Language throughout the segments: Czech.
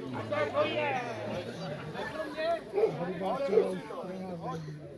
Thank you.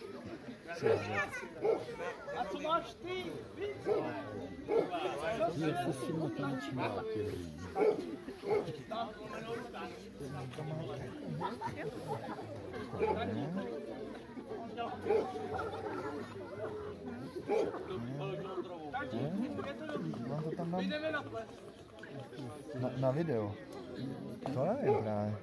Na, na video. To nevím právě.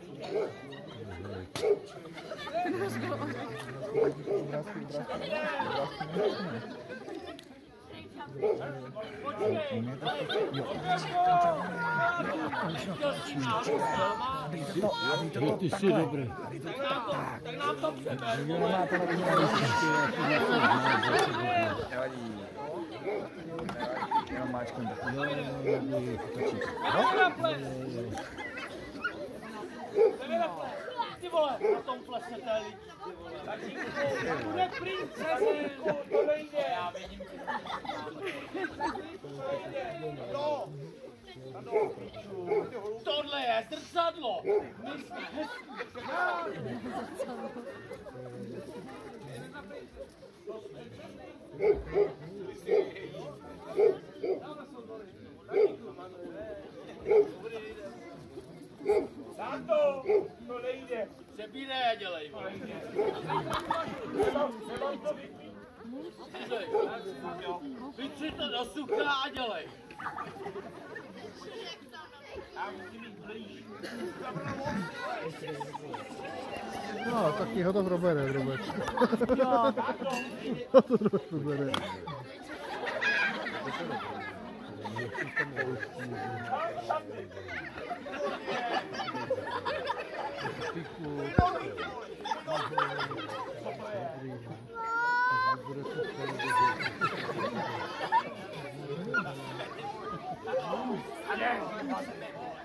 Eu dobré. Tak Ty vole, na tom plese to je lidi. Tatínku, bude princeze, to nejde. Já vidím, No. Tohle je zrcadlo. My jsme hezký. Táto, to nejde. Přebírej a dělej. vole. Nemám, nemám to vypít. Vytři to do sucha a dělej. No, taky ho to probere, Robert. ho to trošku probere.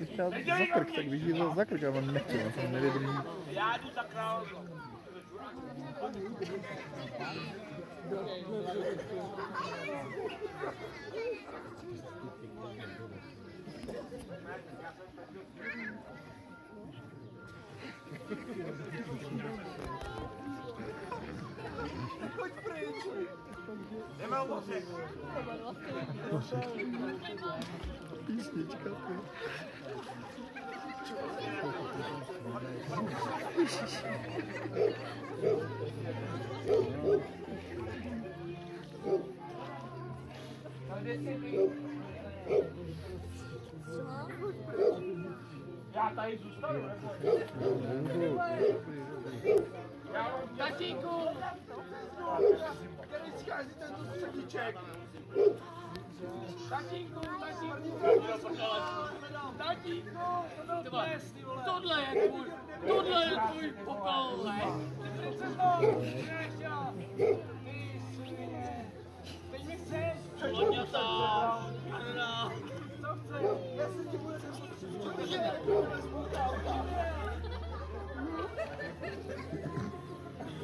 Ich chtěl zakrk, tak vidí wie zakrk, ale on nechce, on se nevydrží. Já jdu za královou. Thank you. Nossa, de café. Já tá aí assustando. Tá Tatínku, Který schází tento sedíček? tatínku, tatínku. Tatínku, to byl ples, ty vole. Tohle je tvůj, tohle je tvůj popel, ne? Ty princezo, nechtěla. Ty svině. Teď mi chceš. Loďata. Ano. Co chceš? Já se ti budu Nebo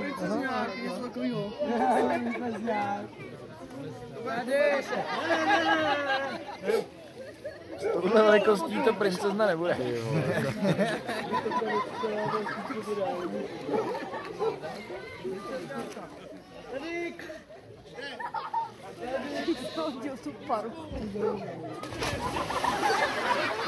Princezňák, něco takového. Tohle velikostí to princezna nebude. Hodil tu paru. Taky. Čepice! Děcku!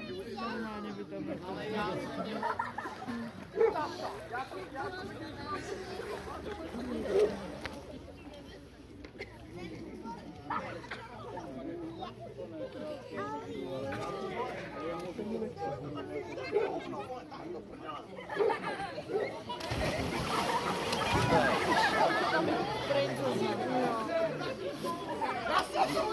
Prendo. To to. To! Já si, já si to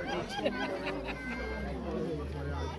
zamáčám. A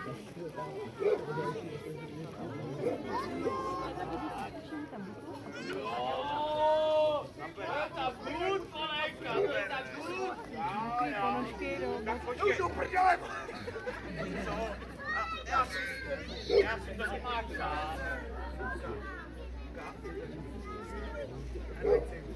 a dál, a dál, a dál. A co povídám, že to nedá. A já ti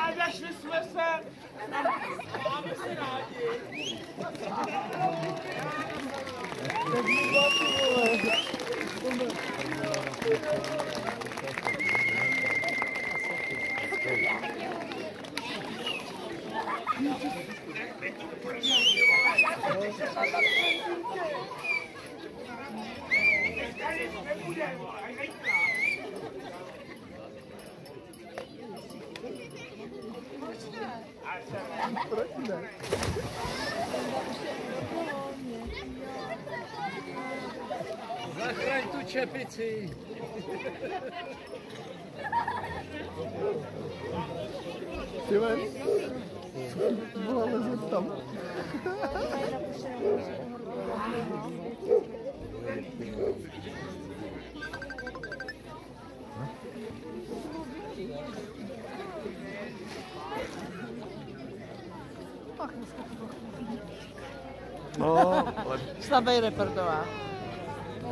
A našli jsme se. Máme se rádi. Zachraň tu čepici. Захрань тут чапицы. Сивер. Була лежить там. Slaveira perdoar.